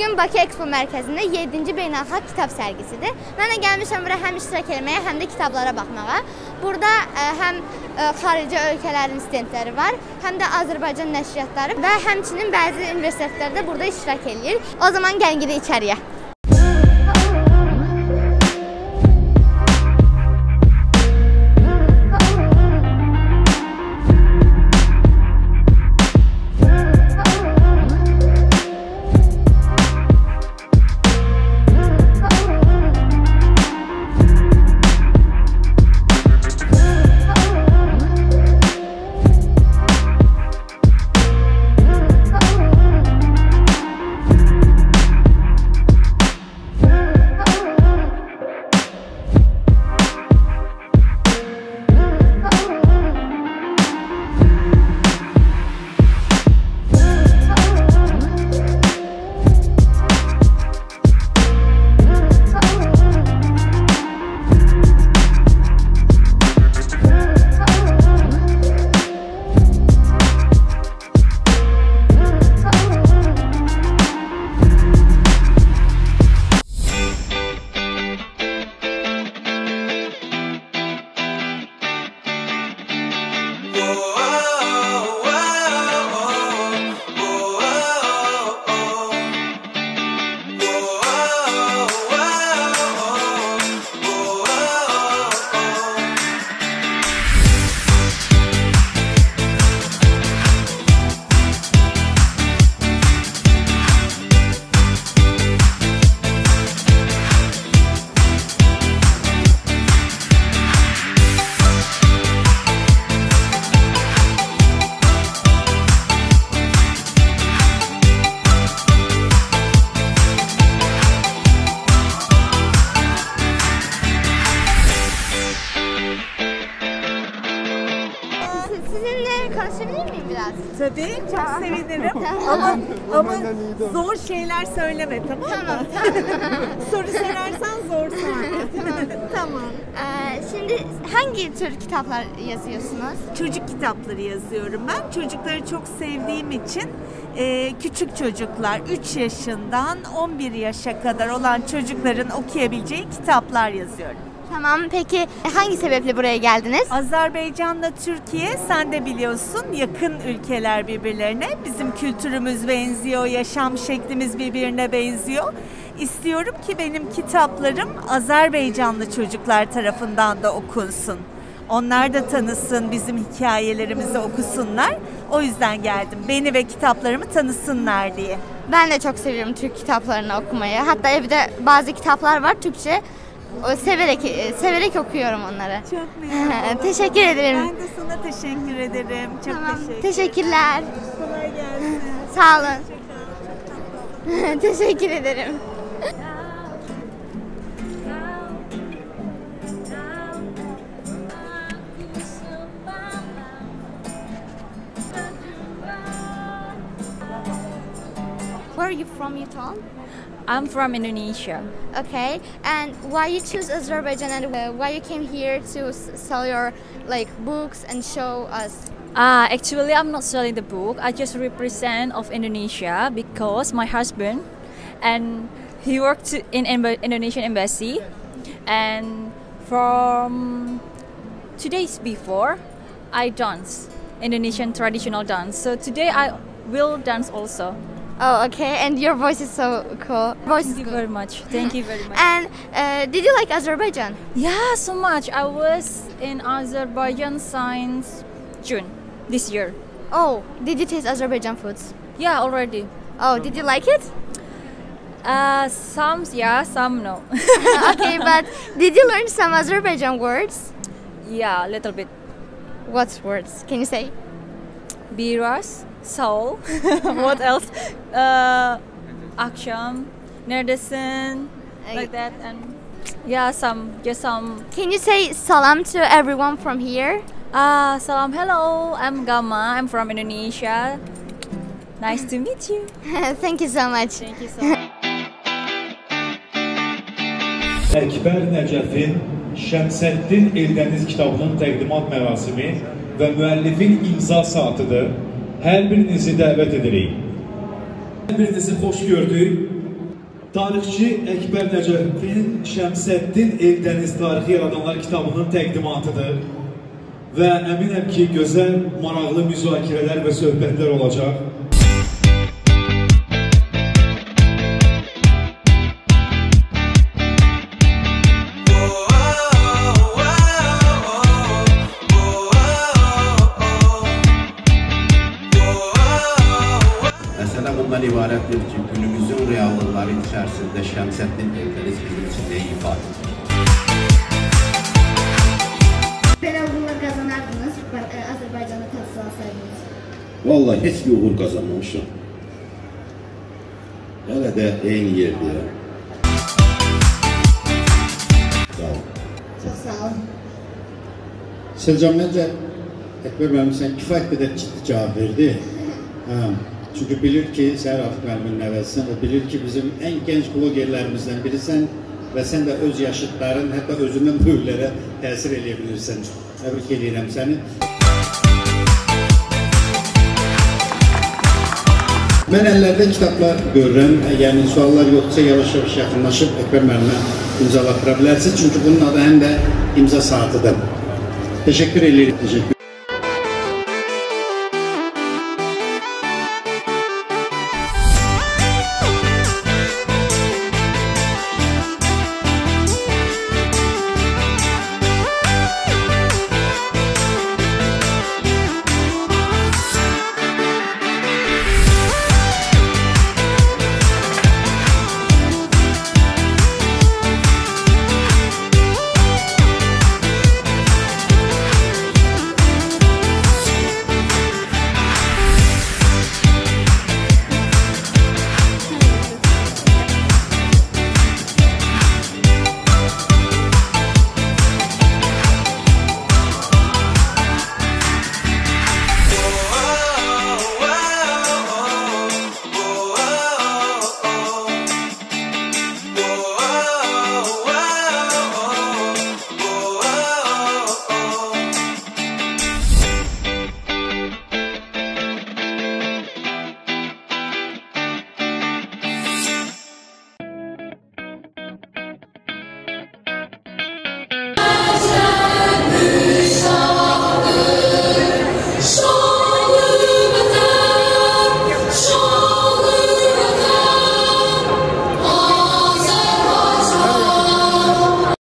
gün Bakı Expo mərkəzində 7-ci beynəlxalq kitab sərgisidir. Mən də gəlmişəm bura həm iştirak etməyə, həm də kitablara baxmağa. Burada ə, həm ə, xarici ölkələrin stendləri var, həm də Azərbaycan nəşriyyatları və həmçinin bəzi universitetlər də burada iştirak eləyir. O zaman gəlin gedək içəriyə. Konuşabilir miyim biraz? Tabii çok sevinirim ama ama zor şeyler söyleme tamam mı? Tamam, tamam. Soru sorarsan zor sor. tamam. Şimdi hangi tür kitaplar yazıyorsunuz? Çocuk kitapları yazıyorum ben. Çocukları çok sevdiğim için e, küçük çocuklar 3 yaşından 11 yaşa kadar olan çocukların okuyabileceği kitaplar yazıyorum. Tamam, peki hangi sebeple buraya geldiniz? Azerbaycan'la Türkiye sen de biliyorsun yakın ülkeler birbirlerine. Bizim kültürümüz benziyor, yaşam şeklimiz birbirine benziyor. İstiyorum ki benim kitaplarım Azerbaycanlı çocuklar tarafından da okunsun. Onlar da tanısın, bizim hikayelerimizi okusunlar. O yüzden geldim. Beni ve kitaplarımı tanısınlar diye. Ben de çok seviyorum Türk kitaplarını okumayı. Hatta evde bazı kitaplar var Türkçe. O severek e, severek okuyorum onları. Çok memnun Teşekkür ederim. Ben de sana teşekkür ederim. Çok Tamam, teşekkür teşekkürler. Kolay gelsin. Sağ olun. Teşekkür ederim. You from, told? I'm from Indonesia. Okay, and why you choose Azerbaijan and uh, why you came here to sell your like books and show us? Uh, actually, I'm not selling the book. I just represent of Indonesia because my husband and he worked in Indonesian embassy, and from two days before, I dance Indonesian traditional dance. So today I will dance also. Oh, okay, and your voice is so cool. Voice Thank you good. very much. Thank you very much. And uh, did you like Azerbaijan? Yeah, so much. I was in Azerbaijan since June this year. Oh, did you taste Azerbaijan foods? Yeah, already. Oh, did you like it? Uh, some yeah, some no. okay, but did you learn some Azerbaijan words? yeah, a little bit. What words? Can you say? Biras, soul. what else? Uh, akşam, neredesin, like that, and yeah, some just some. Can you say salam to everyone from here? Ah, salam, hello. I'm Gama. I'm from Indonesia. Nice to meet you. Thank you so much. Thank you so much. Əkbər Nəcəfin Şəmsəddin Eldəniz kitabının təqdimat mərasimi və müəllifin imza saatıdır. Hər birinizi dəvət edirik. Hər birinizi xoş gördük. Tarixçi Əkbər Nəcəfin Şəmsəddin Eldəniz tarixi yaradanlar kitabının təqdimatıdır. Və əminəm ki, gözəl, maraqlı müzakirələr və söhbətlər olacaq. Bundan ibarətdir ki, günümüzün reallıqları içərisində Şəmsəddin Eldəniz bizim üçün nə ifadə edir? Belə uğurlar qazanardınız e, Azərbaycanda təhsil alsaydınız. Vallahi heç bir uğur qazanmamışam. Hələ də eyni yerdəyəm. Sağ ol. Çox sağ olun. Selcan məncə Əkbər müəllim sən kifayət qədər ciddi cavab verdi. Hə. Çünki bilir ki, Səhər Rafiq müəllimin nəvəsisən və bilir ki, bizim ən gənc blogerlərimizdən birisən və sən də öz yaşıdların, hətta özündən böyüklərə təsir edə bilirsən. Təbrik edirəm səni. Mən əllərdə kitablar görürəm. Yəni suallar yoxdursa yavaş-yavaş yaxınlaşıb Əkbər müəllimə imzalatıra bilərsiniz. Çünki bunun adı həm də imza saatıdır. Teşekkür ederim. Teşekkür